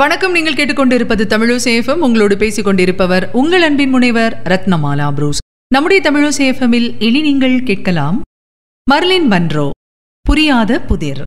வணக்கம் நீங்கள் கேட்டுக்கொண்டிருப்பது தமிழசேஃபம் உங்களோடு பேசிக் கொண்டிருப்பவர் உங்கள் அன்பின் முனைவர் ரத்னமாலா புரூஸ். நம்முடைய தமிழசேஃபமில் இனி நீங்கள் கேட்கலாம் மர்லின் மன்ரோ புரியாத புதிர்.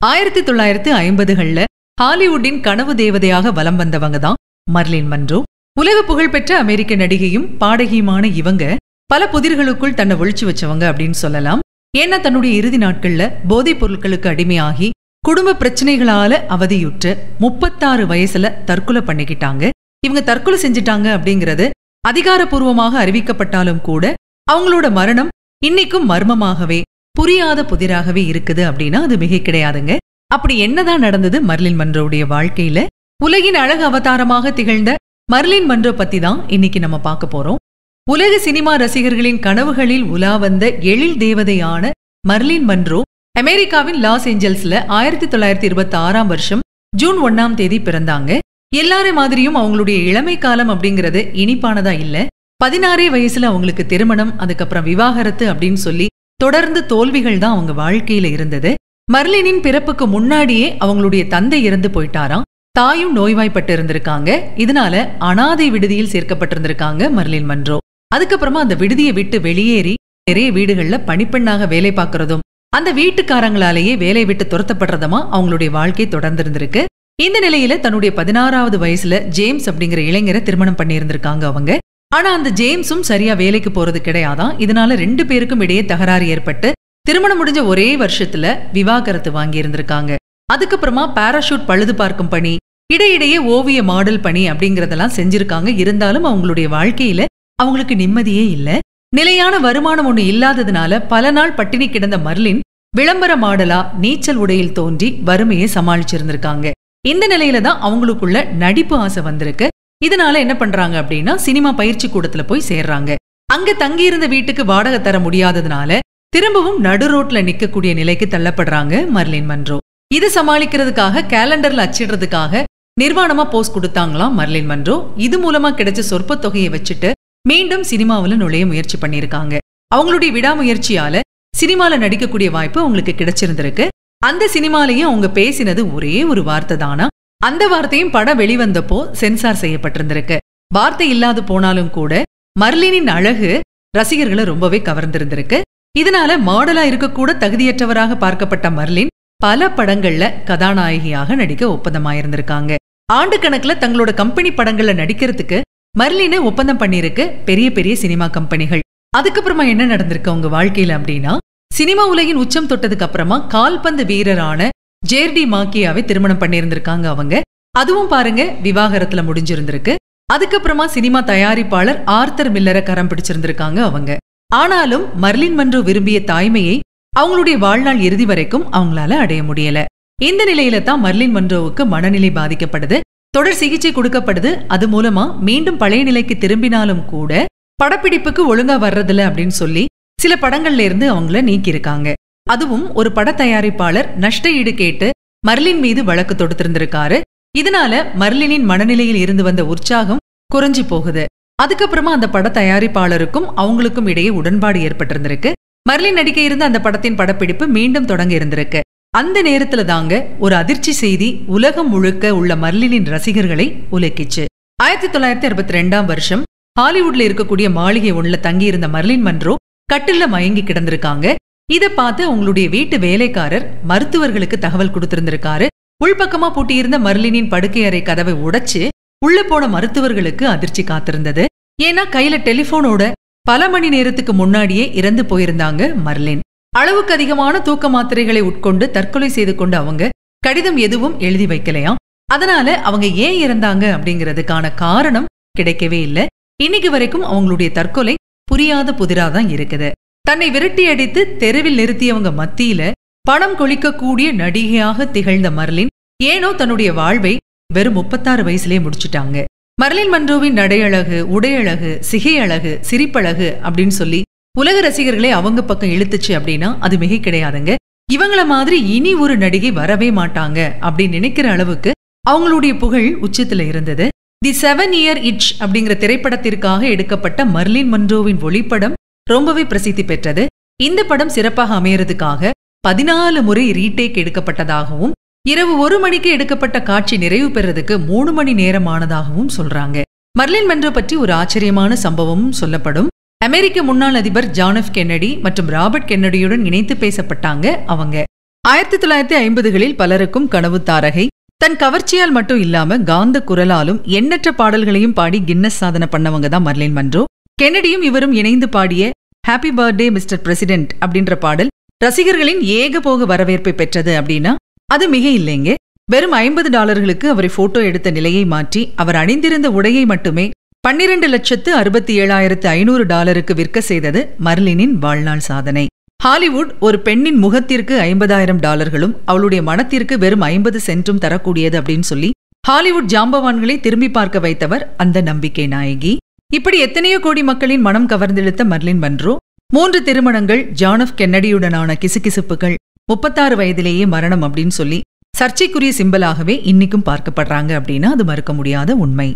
ஆயிரத்தி தொள்ளாயிரத்து ஐம்பதுகளில் ஹாலிவுட்டின் கனவு தேவதையாக வலம் வந்தவங்க தான் மர்லின் மன்றோ. உலக புகழ்பெற்ற அமெரிக்க நடிகையும் பாடகியுமான இவங்க பல புதிர்களுக்குள் தன்னை ஒழிச்சு வச்சவங்க அப்படின்னு சொல்லலாம். ஏன்னா தன்னுடைய இறுதி நாட்கள்ல போதைப் பொருட்களுக்கு அடிமையாகி குடும்ப பிரச்சனைகளால அவதியுற்று முப்பத்தாறு வயசுல தற்கொலை பண்ணிக்கிட்டாங்க. இவங்க தற்கொலை செஞ்சிட்டாங்க அப்படிங்கிறது அதிகாரப்பூர்வமாக அறிவிக்கப்பட்டாலும் கூட அவங்களோட மரணம் இன்னைக்கும் மர்மமாகவே புரியாத புதிராகவே இருக்குது அப்படின்னா அது மிக கிடையாதுங்க. அப்படி என்னதான் நடந்தது மர்லின் மன்றோடைய வாழ்க்கையில? உலகின் அழகு அவதாரமாக திகழ்ந்த மர்லின் மன்றோ பத்தி தான் இன்னைக்கு நம்ம பார்க்க போறோம். உலக சினிமா ரசிகர்களின் கனவுகளில் உலா வந்த எழில் தேவதையான மர்லின் மன்றோ அமெரிக்காவின் லாஸ் ஏஞ்சல்ஸ்ல ஆயிரத்தி தொள்ளாயிரத்தி இருபத்தி ஆறாம் வருஷம் ஜூன் ஒன்னாம் தேதி பிறந்தாங்க. எல்லார மாதிரியும் அவங்களுடைய இளமை காலம் அப்படிங்கறது இனிப்பானதா இல்ல. பதினாறே வயசுல அவங்களுக்கு திருமணம் அதுக்கப்புறம் விவாகரத்து அப்படின்னு சொல்லி தொடர்ந்து தோல்விகள் தான் அவங்க வாழ்க்கையில இருந்தது. மர்லினின் பிறப்புக்கு முன்னாடியே அவங்களுடைய தந்தை இறந்து போயிட்டாராம். தாயும் நோய்வாய்ப்பட்டு இருந்திருக்காங்க. இதனால அனாதை விடுதியில் சேர்க்கப்பட்டிருந்திருக்காங்க மர்லின் மன்றோ. அதுக்கப்புறமா அந்த விடுதியை விட்டு வெளியேறி நிறைய வீடுகள்ல பணிப்பெண்ணாக வேலை பார்க்கறதும் அந்த வீட்டுக்காரங்களாலேயே வேலை விட்டு துரத்தப்படுறதமா அவங்களுடைய வாழ்க்கை தொடர்ந்திருந்திருக்கு. இந்த நிலையில தன்னுடைய பதினாறாவது வயசுல ஜேம்ஸ் அப்படிங்கிற இளைஞரை திருமணம் பண்ணியிருந்திருக்காங்க அவங்க. ஆனா அந்த ஜேம்ஸும் சரியா வேலைக்கு போறது கிடையாதான். இதனால ரெண்டு பேருக்கும் இடையே தகராறு ஏற்பட்டு திருமணம் முடிஞ்ச ஒரே வருஷத்துல விவாகரத்து வாங்கி இருந்திருக்காங்க அதுக்கப்புறமா பாராஷூட் பழுது பார்க்கும் பணி இடையிடையே ஓவிய மாடல் பணி அப்படிங்கறதெல்லாம் செஞ்சிருக்காங்க. இருந்தாலும் அவங்களுடைய வாழ்க்கையில அவங்களுக்கு நிம்மதியே இல்லை. நிலையான வருமானம் ஒண்ணு இல்லாததுனால பல நாள் பட்டினி கிடந்த மர்லின் விளம்பர மாடலா நீச்சல் உடையில் தோன்றி வறுமையை சமாளிச்சிருந்திருக்காங்க. இந்த நிலையில தான் அவங்களுக்குள்ள நடிப்பு ஆசை வந்திருக்கு. இதனால என்ன பண்றாங்க அப்படின்னா சினிமா பயிற்சி கூடத்துல போய் சேர்றாங்க. அங்க தங்கியிருந்த வீட்டுக்கு வாடகை தர முடியாததுனால திரும்பவும் நடு ரோட்ல நிக்கக்கூடிய நிலைக்கு தள்ளப்படுறாங்க மர்லின் மன்றோ. இது சமாளிக்கிறதுக்காக கேலண்டர்ல அச்சிடுறதுக்காக நிர்வாணமா போஸ்ட் கொடுத்தாங்களாம் மர்லின் மன்றோ. இது மூலமா கிடைச்ச சொற்ப தொகையை வச்சுட்டு மீண்டும் சினிமாவுல நுழைய முயற்சி பண்ணியிருக்காங்க. அவங்களுடைய விடாமுயற்சியால சினிமால நடிக்கக்கூடிய வாய்ப்பு உங்களுக்கு கிடைச்சிருந்திருக்கு. அந்த சினிமாலையும் அவங்க பேசினது ஒரே ஒரு வார்த்தை தானா? அந்த வார்த்தையும் படம் வெளிவந்தப்போ சென்சார் செய்யப்பட்டிருந்திருக்கு. வார்த்தை இல்லாது போனாலும் கூட மர்லினின் அழகு ரசிகர்களை ரொம்பவே கவர்ந்திருந்திருக்கு. இதனால மாடலா இருக்கக்கூட தகுதியற்றவராக பார்க்கப்பட்ட மர்லின் பல படங்கள்ல கதாநாயகியாக நடிக்க ஒப்பந்தமாயிருந்திருக்காங்க. ஆண்டு கணக்குல தங்களோட கம்பெனி படங்கள்ல நடிக்கிறதுக்கு மர்லினை ஒப்பந்தம் பண்ணிருக்கு பெரிய பெரிய சினிமா கம்பெனிகள். அதுக்கப்புறமா என்ன நடந்திருக்கு உங்க வாழ்க்கையில அப்படின்னா சினிமா உலகின் உச்சம் தொட்டதுக்கு அப்புறமா கால்பந்து வீரரான ஜேர்டி மாக்கியாவை திருமணம் பண்ணியிருந்திருக்காங்க அவங்க. அதுவும் பாருங்க விவாகரத்துல முடிஞ்சிருந்திருக்கு. அதுக்கப்புறமா சினிமா தயாரிப்பாளர் ஆர்த்தர் மில்லரை கரம் பிடிச்சிருந்திருக்காங்க அவங்க. ஆனாலும் மர்லின் மன்றோ விரும்பிய தாய்மையை அவங்களுடைய வாழ்நாள் இறுதி வரைக்கும் அவங்களால அடைய முடியல. இந்த நிலையில தான் மர்லின் மன்றோவுக்கு மனநிலை பாதிக்கப்படுது. தொடர் சிகிச்சை கொடுக்கப்படுது. அது மூலமா மீண்டும் பழைய நிலைக்கு திரும்பினாலும் கூட படப்பிடிப்புக்கு ஒழுங்கா வர்றதில்ல அப்படின்னு சொல்லி சில படங்கள்ல இருந்து அவங்கள நீக்கியிருக்காங்க. அதுவும் ஒரு பட தயாரிப்பாளர் நஷ்ட ஈடு கேட்டு மர்லின் மீது வழக்கு தொடுத்திருந்திருக்காரு. இதனால மர்லினின் மனநிலையில் இருந்து வந்த உற்சாகம் குறைஞ்சி போகுது. அதுக்கப்புறமா அந்த பட தயாரிப்பாளருக்கும் அவங்களுக்கும் இடையே உடன்பாடு ஏற்பட்டிருந்திருக்கு. மர்லின் நடிக்க இருந்த அந்த படத்தின் படப்பிடிப்பு மீண்டும் தொடங்க இருந்திருக்கு. அந்த நேரத்துல தாங்க ஒரு அதிர்ச்சி செய்தி உலகம் முழுக்க உள்ள மர்லினின் ரசிகர்களை உலக்கிச்சு. ஆயிரத்தி தொள்ளாயிரத்தி அறுபத்தி ரெண்டாம் வருஷம் ஹாலிவுட்ல இருக்கக்கூடிய மாளிகை ஒண்ணுல தங்கியிருந்த மர்லின் மன்றோ கட்டில்ல மயங்கி கிடந்திருக்காங்க. இத பார்த்து அவங்களுடைய வீட்டு வேலைக்காரர் மருத்துவர்களுக்கு தகவல் கொடுத்திருந்திருக்காரு. உள்பக்கமா பூட்டியிருந்த மர்லினின் படுக்கை அறை கதவை உடைச்சு உள்ள போன மருத்துவர்களுக்கு அதிர்ச்சி காத்திருந்தது. ஏன்னா கையில டெலிபோனோட பல மணி நேரத்துக்கு முன்னாடியே இறந்து போயிருந்தாங்க மர்லின். அளவுக்கு அதிகமான தூக்க மாத்திரைகளை உட்கொண்டு தற்கொலை செய்து கொண்டு அவங்க கடிதம் எதுவும் எழுதி வைக்கலையாம் அதனால அவங்க ஏன் இறந்தாங்க அப்படிங்கிறதுக்கான காரணம் கிடைக்கவே இல்ல. இன்னைக்கு வரைக்கும் அவங்களுடைய தற்கொலை புரியாத புதிரா தான் இருக்குது. தன்னை விரட்டி அடித்து தெருவில் நிறுத்தியவங்க மத்தியில பணம் கொளிக்கக்கூடிய நடிகையாக திகழ்ந்த மர்லின் ஏனோ தன்னுடைய வாழ்வை வெறும் முப்பத்தாறு வயசுலேயே முடிச்சிட்டாங்க. மர்லின் மன்றோவின் நடையழகு உடையழகு சிகையழகு சிரிப்பழகு அப்படின்னு சொல்லி உலக ரசிகர்களை அவங்க பக்கம் இழுத்துச்சு அப்படின்னா அது மிகை கிடையாதுங்க. இவங்கள மாதிரி இனி ஒரு நடிகை வரவே மாட்டாங்க அப்படின்னு நினைக்கிற அளவுக்கு அவங்களுடைய புகழ் உச்சத்துல இருந்தது. தி செவன் இயர் இட்ச் அப்படிங்கிற திரைப்படத்திற்காக எடுக்கப்பட்ட மர்லின் மன்றோவின் ஒளிப்படம் ரொம்பவே பிரசித்தி பெற்றது. இந்த படம் சிறப்பாக அமையறதுக்காக பதினாலு முறை ரீடேக் எடுக்கப்பட்டதாகவும் இரவு ஒரு மணிக்கு எடுக்கப்பட்ட காட்சி நிறைவு பெறதுக்கு மூணு மணி நேரம் ஆனதாகவும் சொல்றாங்க. மர்லின் மன்றோ பற்றி ஒரு ஆச்சரியமான சம்பவமும் சொல்லப்படும். அமெரிக்க முன்னாள் அதிபர் ஜான் எஃப் கென்னடி மற்றும் ராபர்ட் கென்னடியுடன் இணைத்து பேசப்பட்டாங்க அவங்க. ஆயிரத்தி தொள்ளாயிரத்தி ஐம்பதுகளில் பலருக்கும் கனவு தாரகை தன் கவர்ச்சியால் மட்டும் இல்லாம காந்த குரலாலும் எண்ணற்ற பாடல்களையும் பாடி கின்னஸ் சாதனை பண்ணவங்க தான் மர்லின் மன்றோ. கென்னடியும் இவரும் இணைந்து பாடிய ஹாப்பி பர்த்டே மிஸ்டர் பிரசிடென்ட் அப்படின்ற பாடல் ரசிகர்களின் ஏகபோக வரவேற்பை பெற்றது அப்படின்னா அது மிக இல்லைங்க. வெறும் ஐம்பது டாலர்களுக்கு அவரை போட்டோ எடுத்த நிலையை மாற்றி அவர் அணிந்திருந்த உடையை மட்டுமே பன்னிரண்டு லட்சத்து அறுபத்தி ஏழாயிரத்து ஐநூறு டாலருக்கு விற்க செய்தது மர்லினின் வாழ்நாள் சாதனை. ஹாலிவுட் ஒரு பெண்ணின் முகத்திற்கு ஐம்பதாயிரம் டாலர்களும் அவளுடைய மனத்திற்கு வெறும் ஐம்பது சென்ட்டும் தரக்கூடியது அப்படின்னு சொல்லி ஹாலிவுட் ஜாம்பவான்களை திரும்பி பார்க்க வைத்தவர் அந்த நம்பிக்கை நாயகி. இப்படி எத்தனையோ கோடி மக்களின் மனம் கவர்ந்தெழுத்த மர்லின் மன்றோ மூன்று திருமணங்கள் ஜான் கென்னடியுடனான கிசுகிசுப்புகள் முப்பத்தாறு வயதிலேயே மரணம் அப்படின்னு சொல்லி சர்ச்சைக்குரிய சிம்பலாகவே இன்னிக்கும் பார்க்கப்படுறாங்க அப்படின்னா அது மறுக்க முடியாத உண்மை.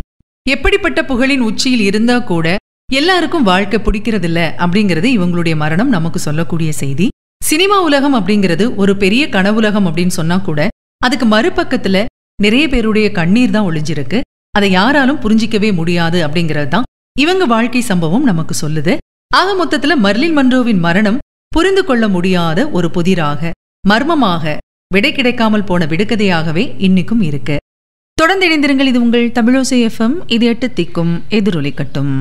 எப்படிப்பட்ட புகழின் உச்சியில் இருந்தா கூட எல்லாருக்கும் வாழ்க்கை பிடிக்கிறதில்ல அப்படிங்கிறது இவங்களுடைய மரணம் நமக்கு சொல்லக்கூடிய செய்தி. சினிமா உலகம் அப்படிங்கிறது ஒரு பெரிய கனவுலகம் அப்படின்னு சொன்னா கூட அதுக்கு மறுபக்கத்துல நிறைய பேருடைய கண்ணீர் தான் ஒளிஞ்சிருக்கு. அதை யாராலும் புரிஞ்சிக்கவே முடியாது அப்படிங்கிறது தான் இவங்க வாழ்க்கை சம்பவம் நமக்கு சொல்லுது. ஆக மொத்தத்துல மர்லின் மன்றோவின் மரணம் புரிந்து கொள்ள முடியாத ஒரு புதிராக மர்மமாக விடை கிடைக்காமல் போன விடுகதையாகவே இன்னைக்கும் இருக்கு. தொடர்ந்து இணைந்திருங்கள். இது உங்கள் தமிழோசை எஃப்எம் இது எட்டு திக்கும் எதிரொலிக்கட்டும்.